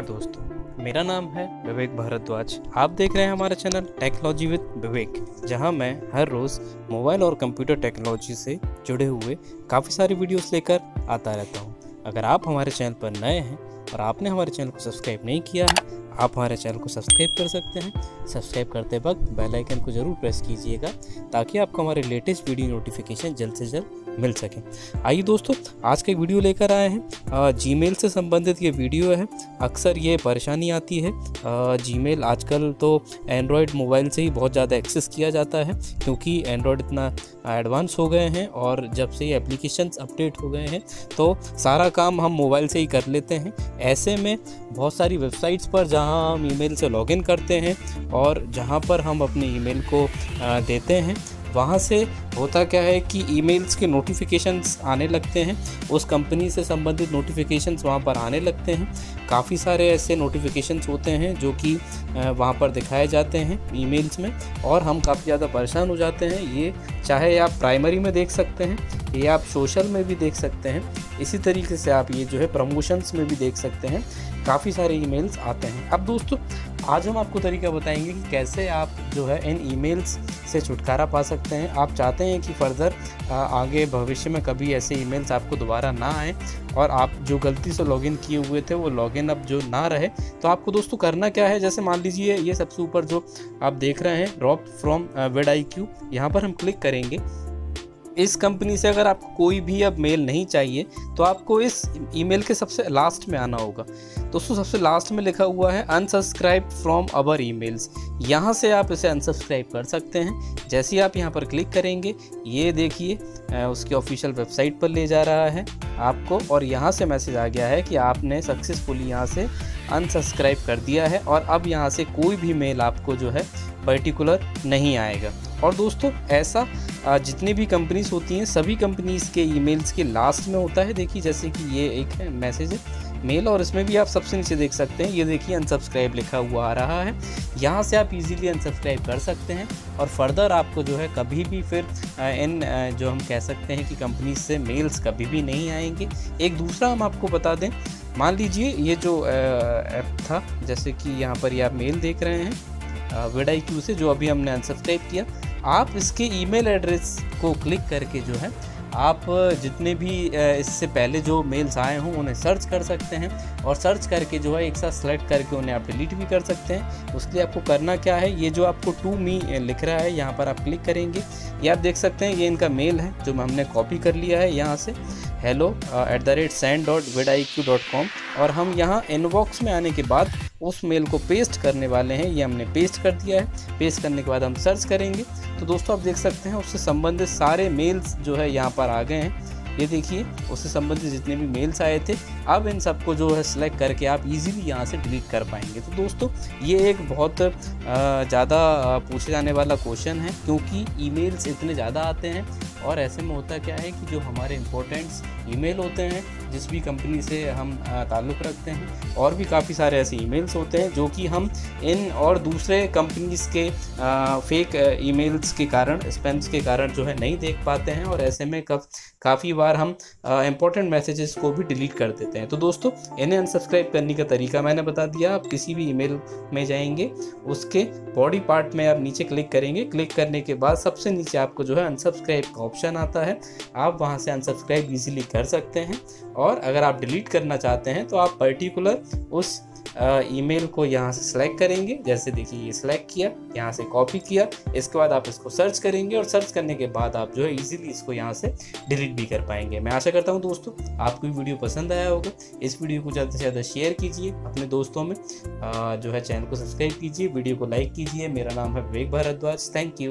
नमस्कार दोस्तों, मेरा नाम है विवेक भारद्वाज। आप देख रहे हैं हमारा चैनल टेक्नोलॉजी विद विवेक, जहाँ मैं हर रोज़ मोबाइल और कंप्यूटर टेक्नोलॉजी से जुड़े हुए काफ़ी सारी वीडियोस लेकर आता रहता हूँ। अगर आप हमारे चैनल पर नए हैं और आपने हमारे चैनल को सब्सक्राइब नहीं किया है, आप हमारे चैनल को सब्सक्राइब कर सकते हैं। सब्सक्राइब करते वक्त बेल आइकन को ज़रूर प्रेस कीजिएगा, ताकि आपको हमारे लेटेस्ट वीडियो नोटिफिकेशन जल्द से जल्द मिल सके। आइए दोस्तों, आज का एक वीडियो लेकर आए हैं। जीमेल से संबंधित ये वीडियो है। अक्सर ये परेशानी आती है। जीमेल आजकल तो एंड्रॉयड मोबाइल से ही बहुत ज़्यादा एक्सेस किया जाता है, क्योंकि एंड्रॉयड इतना एडवांस हो गए हैं और जब से ये एप्लीकेशंस अपडेट हो गए हैं तो सारा काम हम मोबाइल से ही कर लेते हैं। ऐसे में बहुत सारी वेबसाइट्स पर जहाँ हम ईमेल से लॉगिन करते हैं और जहाँ पर हम अपने ईमेल को देते हैं वहाँ से होता क्या है कि ईमेल्स के नोटिफिकेशंस आने लगते हैं। उस कंपनी से संबंधित नोटिफिकेशंस वहाँ पर आने लगते हैं। काफ़ी सारे ऐसे नोटिफिकेशंस होते हैं जो कि वहाँ पर दिखाए जाते हैं ईमेल्स में और हम काफ़ी ज़्यादा परेशान हो जाते हैं। ये चाहे आप प्राइमरी में देख सकते हैं, ये आप सोशल में भी देख सकते हैं। इसी तरीके से आप ये जो है प्रमोशंस में भी देख सकते हैं। काफ़ी सारे ईमेल्स आते हैं। अब दोस्तों आज हम आपको तरीका बताएँगे कि कैसे आप जो है इन ईमेल्स से छुटकारा पा सकते हैं। आप चाहते हैं कि फ़र्दर आगे भविष्य में कभी ऐसे ईमेल्स आपको दोबारा ना आए और आप जो गलती से लॉगिन किए हुए थे वो लॉगिन अब जो ना रहे तो आपको दोस्तों करना क्या है? जैसे मान लीजिए ये सबसे ऊपर जो आप देख रहे हैं drop from wed I Q यहाँ पर हम क्लिक करेंगे। इस कंपनी से अगर आपको कोई भी अब मेल नहीं चाहिए तो आपको इस ईमेल के सबसे लास्ट में आना होगा। दोस्तों, सबसे लास्ट में लिखा हुआ है अनसब्सक्राइब फ्रॉम अवर ईमेल्स यहाँ से आप इसे अनसब्सक्राइब कर सकते हैं। जैसे ही आप यहाँ पर क्लिक करेंगे, ये देखिए उसकी ऑफिशियल वेबसाइट पर ले जा रहा है आपको और यहाँ से मैसेज आ गया है कि आपने सक्सेसफुली यहाँ से अनसब्सक्राइब कर दिया है और अब यहाँ से कोई भी मेल आपको जो है, पर्टिकुलर नहीं आएगा। और दोस्तों, ऐसा जितनी भी कंपनीज़ होती हैं, सभी कंपनीज़ के ईमेल्स के लास्ट में होता है। देखिए, जैसे कि ये एक है मैसेज है मेल और इसमें भी आप सबसे नीचे देख सकते हैं। ये देखिए अनसब्सक्राइब लिखा हुआ आ रहा है। यहाँ से आप इजीली अनसब्सक्राइब कर सकते हैं, और फर्दर आपको जो है, कभी भी फिर इन जो हम कह सकते हैं कि कंपनी से मेल्स कभी भी नहीं आएँगे। एक दूसरा हम आपको बता दें, मान लीजिए ये जो ऐप था, जैसे कि यहाँ पर ये आप मेल देख रहे हैं विडाई क्यू से, जो अभी हमने अनसब्सक्राइब किया आप इसके ईमेल एड्रेस को क्लिक करके जो है, आप जितने भी इससे पहले जो मेल्स आए हों, उन्हें सर्च कर सकते हैं और सर्च करके जो है एक साथ सेलेक्ट करके उन्हें आप डिलीट भी कर सकते हैं। उसके लिए आपको करना क्या है, ये जो आपको टू मी लिख रहा है, यहाँ पर आप क्लिक करेंगे। ये आप देख सकते हैं, ये इनका मेल है, जो हमने कॉपी कर लिया है यहाँ से। Hello at the rate dot Q dot com और हम यहाँ इनबॉक्स में आने के बाद उस मेल को पेस्ट करने वाले हैं, ये हमने पेस्ट कर दिया है। पेस्ट करने के बाद हम सर्च करेंगे। तो दोस्तों, आप देख सकते हैं, उससे संबंधित सारे मेल्स जो है यहाँ पर आ गए हैं। ये देखिए, उससे संबंधित जितने भी मेल्स आए थे, अब इन सबको जो है सिलेक्ट करके आप इजीली यहाँ से डिलीट कर पाएँगे। तो दोस्तों, ये एक बहुत ज़्यादा पूछे जाने वाला क्वेश्चन है, क्योंकि ईमेल्स इतने ज़्यादा आते हैं, और ऐसे में होता क्या है कि जो हमारे इम्पोर्टेंट्स ईमेल होते हैं जिस भी कंपनी से हम ताल्लुक़ रखते हैं, और भी काफ़ी सारे ऐसे ईमेल्स होते हैं, जो कि हम इन और दूसरे कंपनीज़ के फेक ईमेल्स के कारण स्पेम्स के कारण जो है नहीं देख पाते हैं, और ऐसे में काफ़ी बार हम इम्पोर्टेंट मैसेजेस को भी डिलीट कर देते हैं। तो दोस्तों, इन्हें अनसब्सक्राइब करने का तरीका मैंने बता दिया, आप किसी भी ईमेल में जाएँगे, उसके बॉडी पार्ट में आप नीचे क्लिक करेंगे क्लिक करने के बाद सबसे नीचे आपको जो है अनसब्सक्राइब का ऑप्शन आता है, आप वहाँ से अनसब्सक्राइब इजीली कर सकते हैं और अगर आप डिलीट करना चाहते हैं तो आप पर्टिकुलर उस ईमेल को यहाँ से सिलेक्ट करेंगे। जैसे देखिए, ये सिलेक्ट किया, यहाँ से कॉपी किया। इसके बाद आप इसको सर्च करेंगे और सर्च करने के बाद आप जो है इजीली इसको यहाँ से डिलीट भी कर पाएँगे। मैं आशा करता हूँ दोस्तों, आपको वीडियो पसंद आया होगा। इस वीडियो को ज़्यादा से ज़्यादा शेयर कीजिए अपने दोस्तों में। जो है चैनल को सब्सक्राइब कीजिए वीडियो को लाइक कीजिए। मेरा नाम है विवेक भारद्वाज। Thank you